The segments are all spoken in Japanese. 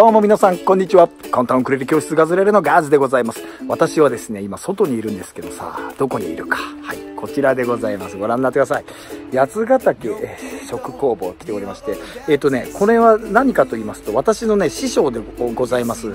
どうも皆さん、こんにちは。簡単ウクレレ教室ガズレレのガーズでございます。私はですね、今外にいるんですけどさ、どこにいるか。はい、こちらでございます。ご覧になってください。八ヶ岳、食工房来ておりまして、えっ、ー、とね、これは何かと言いますと、私のね、師匠でございます、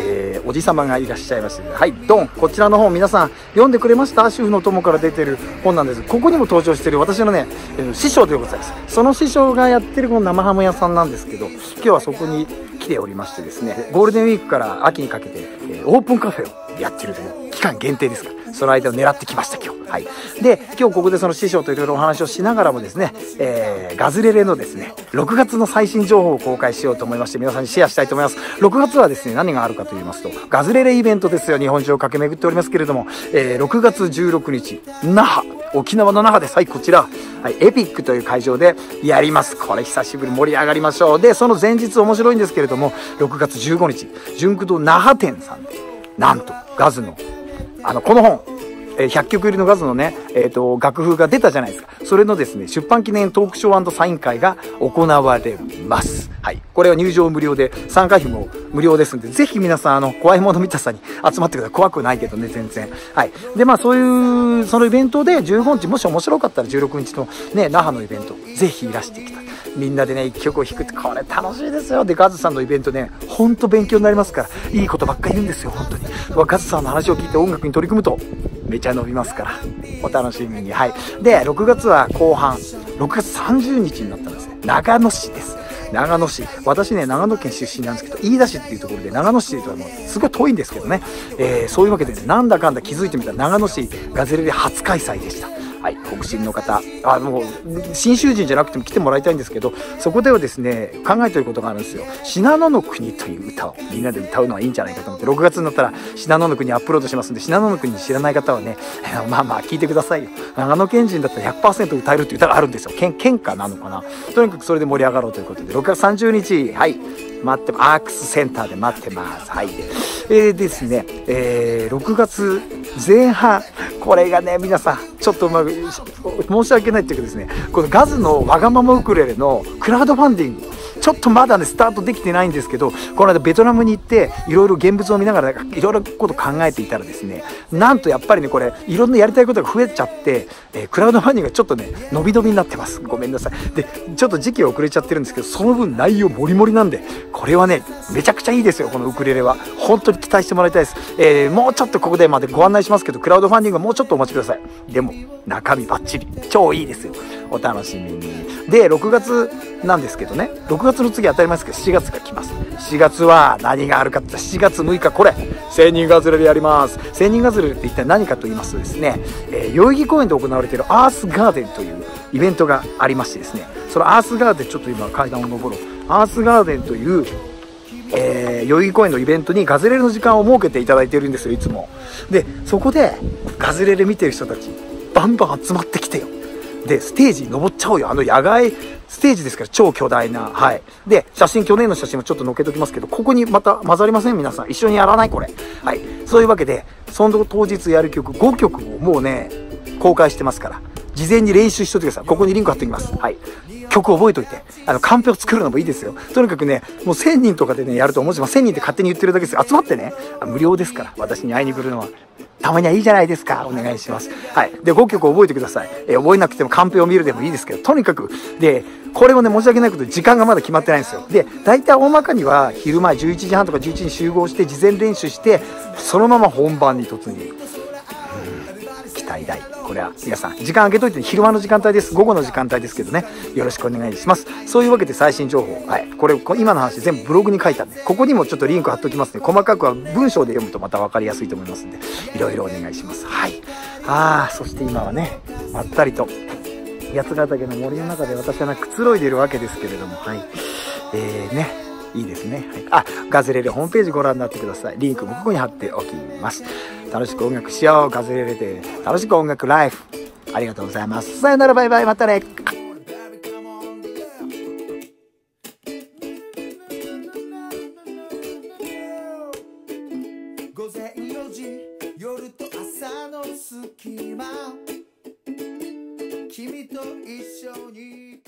えー、おじ様がいらっしゃいまして、ね、はい、ドンこちらの本皆さん読んでくれました？主婦の友から出てる本なんです。ここにも登場してる私のね、師匠でございます。その師匠がやってるこの生ハム屋さんなんですけど、今日はそこにておりましてですね、ゴールデンウィークから秋にかけて、え、オープンカフェをやってるという期間限定ですから、その間を狙ってきました今日。はい。で、今日ここでその師匠といろいろお話をしながらもですね、えー、ガズレレのですね、6月の最新情報を公開しようと思いまして、皆さんにシェアしたいと思います。6月はですね、何があるかと言いますと、ガズレレイベントですよ。日本中を駆け巡っておりますけれども、えー、6月16日、那覇、沖縄の那覇です。はい、こちら、はい、エピックという会場でやります。これ久しぶり盛り上がりましょう。で、その前日面白いんですけれども、6月15日、純駆動那覇店さんで、なんと、ガズの、あの、この本、え100曲入りのガズのね、えっ、ー、と、楽譜が出たじゃないですか。それのですね、出版記念トークショーサイン会が行われます。はい。これは入場無料で、参加費も無料ですんで、ぜひ皆さん、あの、怖いもの見たさに集まってください。怖くないけどね、全然。はい。で、まあ、そういう、そのイベントで15日、もし面白かったら16日のね、那覇のイベント、ぜひいらしてきたみんなでね、一曲を弾くって、これ楽しいですよ。で、ガズさんのイベントね、ほんと勉強になりますから、いいことばっかり言うんですよ、本当に。ガズさんの話を聞いて音楽に取り組むと、めちゃ伸びますから、お楽しみに。はい。で、6月は後半、6月30日になったんですね。長野市です。長野市。私ね、長野県出身なんですけど、飯田市っていうところで、長野市とはもうすごい遠いんですけどね。えー、そういうわけでね、なんだかんだ気づいてみたら長野市ガゼルで初開催でした。はい、北進の方、あの、新州人じゃなくても来てもらいたいんですけど、そこではですね、考えてることがあるんですよ。信濃の国という歌をみんなで歌うのはいいんじゃないかと思って、6月になったら信濃の国アップロードしますんで、信濃の国知らない方はね、まあまあ聞いてくださいよ。長野県人だったら100%歌えるっていう歌があるんですよ。県、県歌なのかな。とにかくそれで盛り上がろうということで、6月30日、はい、待って、アークスセンターで待ってます。はい。えー、ですね、えー、6月前半、これがね、皆さん、ちょっとうまく、申し訳ないっていうかですね、このガズのわがままウクレレのクラウドファンディング、ちょっとまだね、スタートできてないんですけど、この間ベトナムに行って、いろいろ現物を見ながら、いろいろこと考えていたらですね、なんとやっぱりね、これ、いろんなやりたいことが増えちゃって、えー、クラウドファンディングがちょっとね、伸び伸びになってます。ごめんなさい。で、ちょっと時期遅れちゃってるんですけど、その分内容もりもりなんで、これはね、めちゃくちゃいいですよ、このウクレレは。本当に期待してもらいたいです。えー、もうちょっとここでまでご案内しますけど、クラウドファンディングはもうちょっとお待ちください。でも、中身バッチリ。超いいですよ。お楽しみに。で、6月なんですけどね、6月の次当たり前ですけど、7月が来ます。7月は何があるかって言ったら7月6日、これ、千人ガズレでやります。千人ガズレって一体何かと言いますとですね、えー、代々木公園で行われているアースガーデンというイベントがありましてですね、そのアースガーデン、ちょっと今階段を登ろう。アースガーデンという、えー、代々木公園のイベントにガズレレの時間を設けていただいているんですよ、いつも。で、そこでガズレレ見てる人たち、バンバン集まって。で、ステージに登っちゃおうよ。あの野外ステージですから超巨大な。はい。で、写真、去年の写真もちょっと載っけときますけど、ここにまた混ざりません？皆さん。一緒にやらない？これ。はい。そういうわけで、その当日やる曲5曲をもうね、公開してますから。事前に練習しといてください。ここにリンク貼っておきます。はい。曲覚えといて。あの、カンペを作るのもいいですよ。とにかくね、もう1000人とかでね、やると思うし、まあ、1000人って勝手に言ってるだけです集まってね、無料ですから、私に会いに来るのは。たまにはいいじゃないですか。お願いします。はい。で、5曲覚えてください。え覚えなくてもカンペを見るでもいいですけど、とにかく、で、これもね、申し訳ないことで時間がまだ決まってないんですよ。で、大体大まかには昼前11時半とか11時に集合して事前練習して、そのまま本番に突入。期待大。これは皆さん、時間空けといて、昼間の時間帯です。午後の時間帯ですけどね、よろしくお願いします。そういうわけで最新情報、はい。これ、今の話全部ブログに書いたんで、ここにもちょっとリンク貼っておきますね。細かくは文章で読むとまた分かりやすいと思いますんで、いろいろお願いします。はい。あー、そして今はね、まったりと、八ヶ岳の森の中で私はくつろいでいるわけですけれども、はい。えー、ね、いいですね。はい、あ、ガズレレホームページご覧になってください。リンクもここに貼っておきます。楽しく音楽しよう。ガズレレで楽しく音楽ライフ。ありがとうございます。さよならバイバイ。またね。午前4時夜と朝の隙間君と一緒に